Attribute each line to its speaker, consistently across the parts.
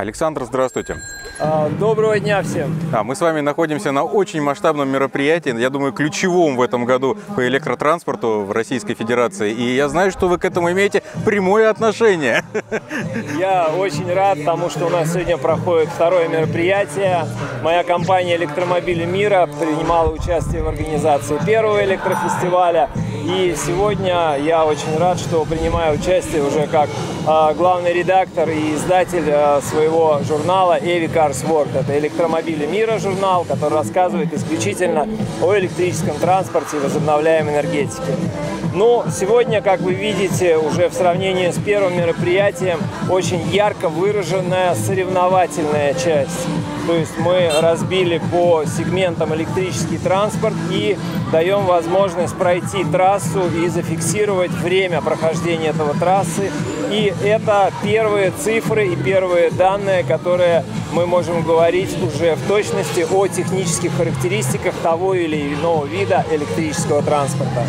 Speaker 1: Александр, здравствуйте.
Speaker 2: А, доброго дня всем.
Speaker 1: А, мы с вами находимся на очень масштабном мероприятии, я думаю, ключевом в этом году по электротранспорту в Российской Федерации. И я знаю, что вы к этому имеете прямое отношение.
Speaker 2: Я очень рад тому, что у нас сегодня проходит второе мероприятие. Моя компания «Электромобили мира» принимала участие в организации первого электрофестиваля. И сегодня я очень рад, что принимаю участие уже как э, главный редактор и издатель э, своего журнала «Эви Cars World». Это «Электромобили мира» журнал, который рассказывает исключительно о электрическом транспорте и возобновляемой энергетике. Но сегодня, как вы видите, уже в сравнении с первым мероприятием, очень ярко выраженная соревновательная часть. То есть мы разбили по сегментам электрический транспорт и даем возможность пройти трассу и зафиксировать время прохождения этого трассы. И это первые цифры и первые данные, которые мы можем говорить уже в точности о технических характеристиках того или иного вида электрического транспорта.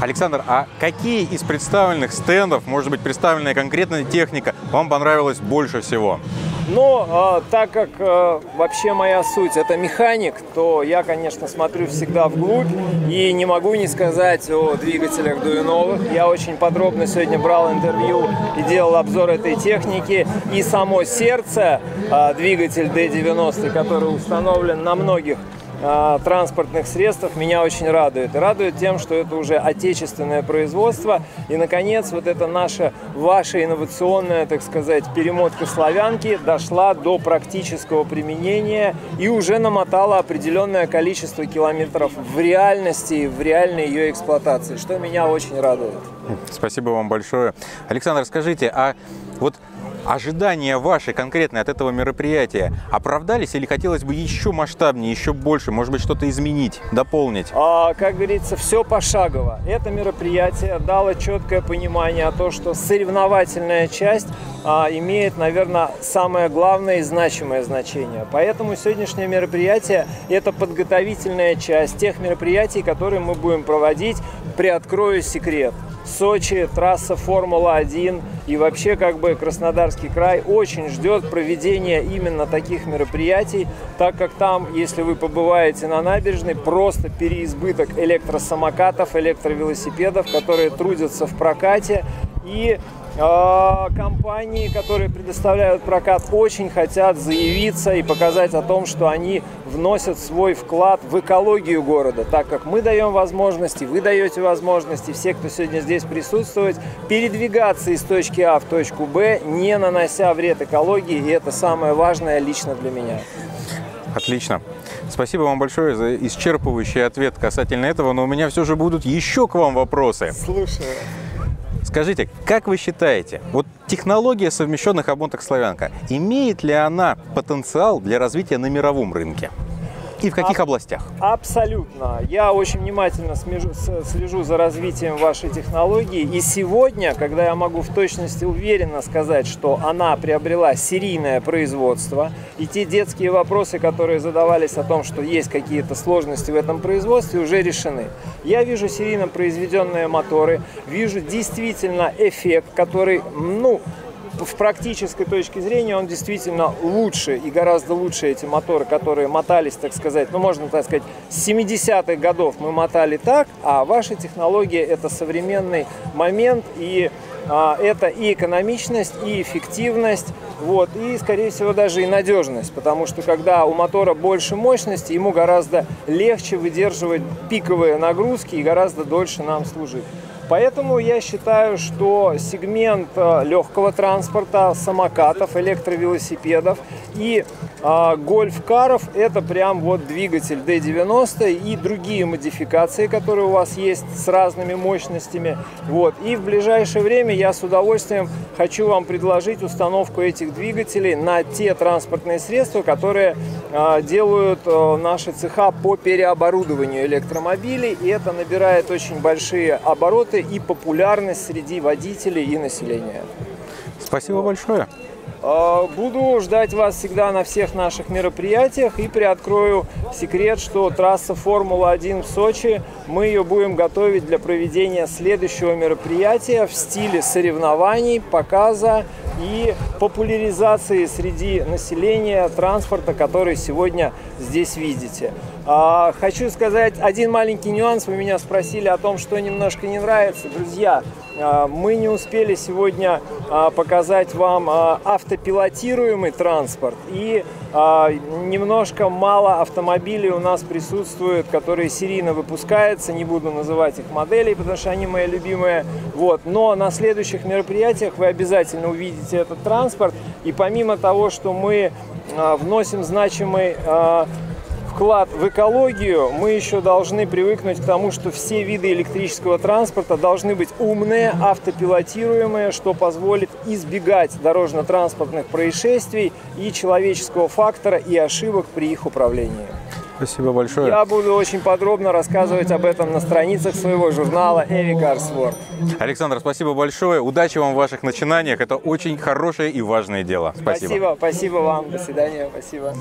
Speaker 1: Александр, а какие из представленных стендов, может быть, представленная конкретная техника, вам понравилась больше всего?
Speaker 2: Но э, так как э, вообще моя суть это механик, то я, конечно, смотрю всегда вглубь и не могу не сказать о двигателях дуиновых. Я очень подробно сегодня брал интервью и делал обзор этой техники. И само сердце, э, двигатель D90, который установлен на многих транспортных средствах меня очень радует. Радует тем, что это уже отечественное производство. И, наконец, вот эта наша, ваша инновационная, так сказать, перемотка славянки дошла до практического применения и уже намотала определенное количество километров в реальности, в реальной ее эксплуатации, что меня очень радует.
Speaker 1: Спасибо вам большое. Александр, скажите, а вот Ожидания ваши конкретные от этого мероприятия оправдались или хотелось бы еще масштабнее, еще больше, может быть, что-то изменить, дополнить?
Speaker 2: А, как говорится, все пошагово. Это мероприятие дало четкое понимание о том, что соревновательная часть а, имеет, наверное, самое главное и значимое значение. Поэтому сегодняшнее мероприятие – это подготовительная часть тех мероприятий, которые мы будем проводить. Приоткрою секрет – Сочи, трасса Формула-1 и вообще как бы Краснодарский край очень ждет проведения именно таких мероприятий, так как там, если вы побываете на набережной, просто переизбыток электросамокатов, электровелосипедов, которые трудятся в прокате. И компании, которые предоставляют прокат, очень хотят заявиться и показать о том, что они вносят свой вклад в экологию города, так как мы даем возможности, вы даете возможности, все, кто сегодня здесь присутствует, передвигаться из точки А в точку Б, не нанося вред экологии, и это самое важное лично для меня.
Speaker 1: Отлично. Спасибо вам большое за исчерпывающий ответ касательно этого, но у меня все же будут еще к вам вопросы.
Speaker 2: Слушаю.
Speaker 1: Скажите, как вы считаете, вот технология совмещенных обмоток «Славянка», имеет ли она потенциал для развития на мировом рынке? И в каких
Speaker 2: а,
Speaker 1: областях?
Speaker 2: Абсолютно. Я очень внимательно смежу, слежу за развитием вашей технологии. И сегодня, когда я могу в точности уверенно сказать, что она приобрела серийное производство, и те детские вопросы, которые задавались о том, что есть какие-то сложности в этом производстве, уже решены. Я вижу серийно произведенные моторы, вижу действительно эффект, который, ну, в практической точке зрения он действительно лучше и гораздо лучше эти моторы, которые мотались, так сказать, ну можно так сказать, с 70-х годов мы мотали так, а ваша технология это современный момент и а, это и экономичность, и эффективность, вот, и, скорее всего, даже и надежность, потому что когда у мотора больше мощности, ему гораздо легче выдерживать пиковые нагрузки и гораздо дольше нам служить. Поэтому я считаю, что сегмент э, легкого транспорта, самокатов, электровелосипедов и э, гольф-каров это прям вот двигатель D90 и другие модификации, которые у вас есть с разными мощностями. Вот. И в ближайшее время я с удовольствием хочу вам предложить установку этих двигателей на те транспортные средства, которые э, делают э, наши цеха по переоборудованию электромобилей. И это набирает очень большие обороты и популярность среди водителей и населения.
Speaker 1: Спасибо большое.
Speaker 2: Э, буду ждать вас всегда на всех наших мероприятиях и приоткрою секрет, что трасса Формула-1 в Сочи, мы ее будем готовить для проведения следующего мероприятия в стиле соревнований, показа и популяризации среди населения транспорта, который сегодня здесь видите. А, хочу сказать один маленький нюанс. Вы меня спросили о том, что немножко не нравится. Друзья, а, мы не успели сегодня а, показать вам автопилотируемый транспорт. И немножко мало автомобилей у нас присутствуют, которые серийно выпускаются. Не буду называть их моделей, потому что они мои любимые. Вот. Но на следующих мероприятиях вы обязательно увидите этот транспорт. И помимо того, что мы вносим значимый вклад в экологию, мы еще должны привыкнуть к тому, что все виды электрического транспорта должны быть умные, автопилотируемые, что позволит избегать дорожно-транспортных происшествий и человеческого фактора и ошибок при их управлении.
Speaker 1: Спасибо большое.
Speaker 2: Я буду очень подробно рассказывать об этом на страницах своего журнала Heavy Cars World.
Speaker 1: Александр, спасибо большое. Удачи вам в ваших начинаниях. Это очень хорошее и важное дело. Спасибо.
Speaker 2: Спасибо, спасибо вам. До свидания. Спасибо.